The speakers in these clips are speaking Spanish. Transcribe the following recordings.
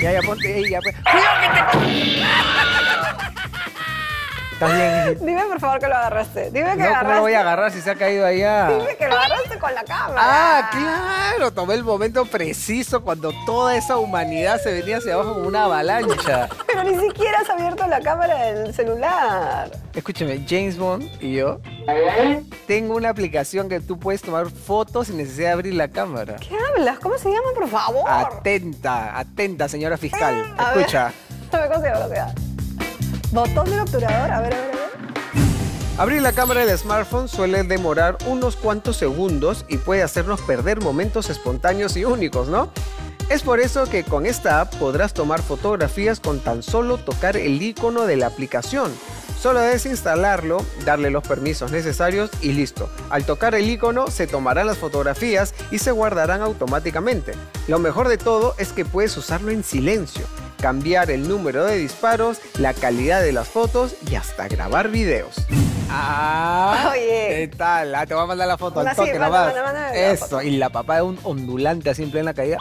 Ya, ya, ponte ahí, ya. pues. ¡Cuidado que te... ¿Estás bien? Dime por favor que lo agarraste. Dime que No, ¿cómo agarraste. lo voy a agarrar si se ha caído allá? Dime que lo agarraste con la cámara. Ah, claro, tomé el momento preciso cuando toda esa humanidad se venía hacia abajo como una avalancha. Pero ni siquiera has abierto la cámara del celular. Escúchame, James Bond y yo tengo una aplicación que tú puedes tomar fotos sin necesidad de abrir la cámara. ¿Qué hablas? ¿Cómo se llama, por favor? Atenta, atenta, señora fiscal. A ver. Escucha. No consigo lo que da. Botón del obturador. A ver, a ver, a ver. Abrir la cámara del smartphone suele demorar unos cuantos segundos y puede hacernos perder momentos espontáneos y únicos, ¿no? Es por eso que con esta app podrás tomar fotografías con tan solo tocar el icono de la aplicación. Solo debes instalarlo, darle los permisos necesarios y listo. Al tocar el icono se tomarán las fotografías y se guardarán automáticamente. Lo mejor de todo es que puedes usarlo en silencio, cambiar el número de disparos, la calidad de las fotos y hasta grabar videos. Ah, Oye. ¿qué tal? Ah, te voy a mandar la foto al sí, toque manda, nomás. Eso, y la papá de un ondulante así en plena caída.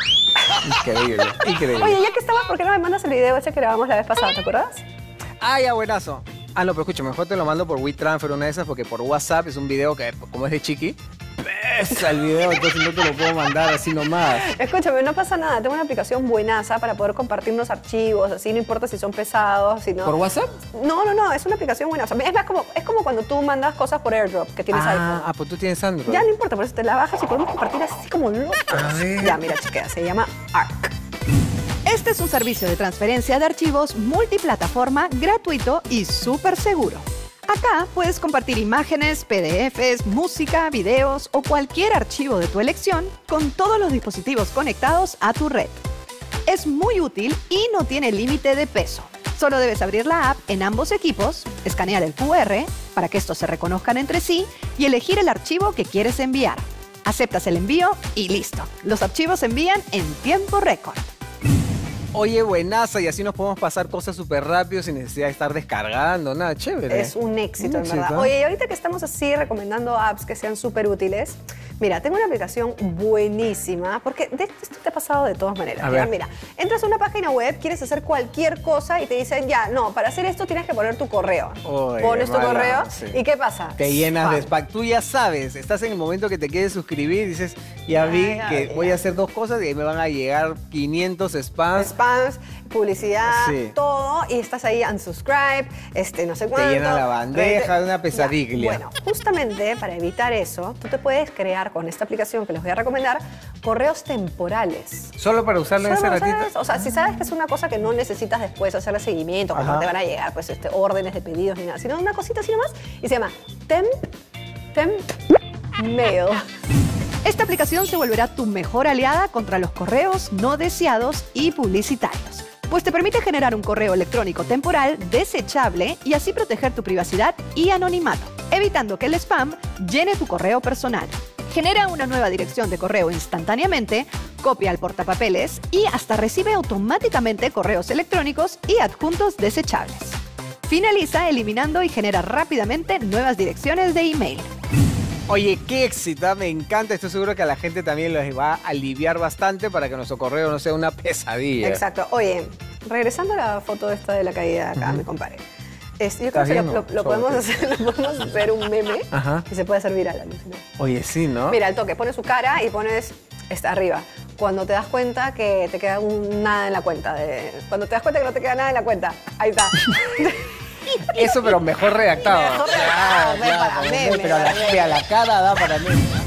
Increíble, increíble. Oye, ya que estamos, ¿por qué no me mandas el video ese que grabamos la vez pasada? ¿Te acuerdas? Ah, ya, buenazo. Ah, no, pero escucha, mejor te lo mando por WeTransfer, una de esas, porque por WhatsApp es un video que, como es de chiqui, pesa el video, entonces no te lo puedo mandar así nomás. Escúchame, no pasa nada. Tengo una aplicación buenaza para poder compartir unos archivos, así, no importa si son pesados, si no. ¿Por WhatsApp? No, no, no, es una aplicación buenaza. Es más como, es como cuando tú mandas cosas por airdrop, que tienes Ah, iPhone. ah, pues tú tienes Android. Ya no importa, por eso te la bajas y podemos compartir así como locos. A ver. Ya, mira, chiquea, se llama Arc. Este es un servicio de transferencia de archivos multiplataforma gratuito y súper seguro. Acá puedes compartir imágenes, PDFs, música, videos o cualquier archivo de tu elección con todos los dispositivos conectados a tu red. Es muy útil y no tiene límite de peso. Solo debes abrir la app en ambos equipos, escanear el QR para que estos se reconozcan entre sí y elegir el archivo que quieres enviar. Aceptas el envío y listo. Los archivos se envían en tiempo récord. Oye, buenaza, y así nos podemos pasar cosas súper rápido sin necesidad de estar descargando, nada, chévere. Es un éxito, Un en verdad. Oye, y ahorita que estamos así recomendando apps que sean súper útiles, mira, tengo una aplicación buenísima, porque de esto te ha pasado de todas maneras. A Mira, ver. mira, entras a una página web, quieres hacer cualquier cosa y te dicen, ya, no, para hacer esto tienes que poner tu correo. Pones tu mala, correo sí. y ¿qué pasa? Te llenas de Spam. Tú ya sabes, estás en el momento que te quieres suscribir y dices, ya vi ay, que voy a hacer dos cosas y ahí me van a llegar 500 spams. spams, publicidad, Sí. todo, y estás ahí unsubscribe, este, no sé cuánto. llena la bandeja de una pesadilla. Bueno, justamente para evitar eso, tú te puedes crear con esta aplicación que les voy a recomendar correos temporales. Solo para usarlo en ese ratito. O sea, si sabes que es una cosa que no necesitas después hacerle seguimiento, cuando te van a llegar pues, este, órdenes de pedidos ni nada, sino una cosita así nomás, y se llama Temp, Temp Mail. Esta aplicación se volverá tu mejor aliada contra los correos no deseados y publicitarios, pues te permite generar un correo electrónico temporal desechable y así proteger tu privacidad y anonimato, evitando que el spam llene tu correo personal. Genera una nueva dirección de correo instantáneamente, copia al portapapeles y hasta recibe automáticamente correos electrónicos y adjuntos desechables. Finaliza eliminando y genera rápidamente nuevas direcciones de email. Oye, qué éxito, me encanta. Estoy seguro que a la gente también les va a aliviar bastante para que nuestro correo no sea una pesadilla. Exacto. Oye, regresando a la foto esta de la caída acá, me compadre. Es- yo creo ¿Estás que lo, lo- podemos hacer, lo podemos hacer un meme Ajá. que se puede hacer viral. alucina. Oye, sí, ¿no? Mira, el toque, pones su cara y pones está arriba. Cuando te das cuenta que te queda un nada en la cuenta. de- cuando te das cuenta que no te queda nada en la cuenta. Ahí está. Eso, pero mejor redactado. Mejor redactado, Claro, ven claro, para como meme, pero la, a la cara da para mí.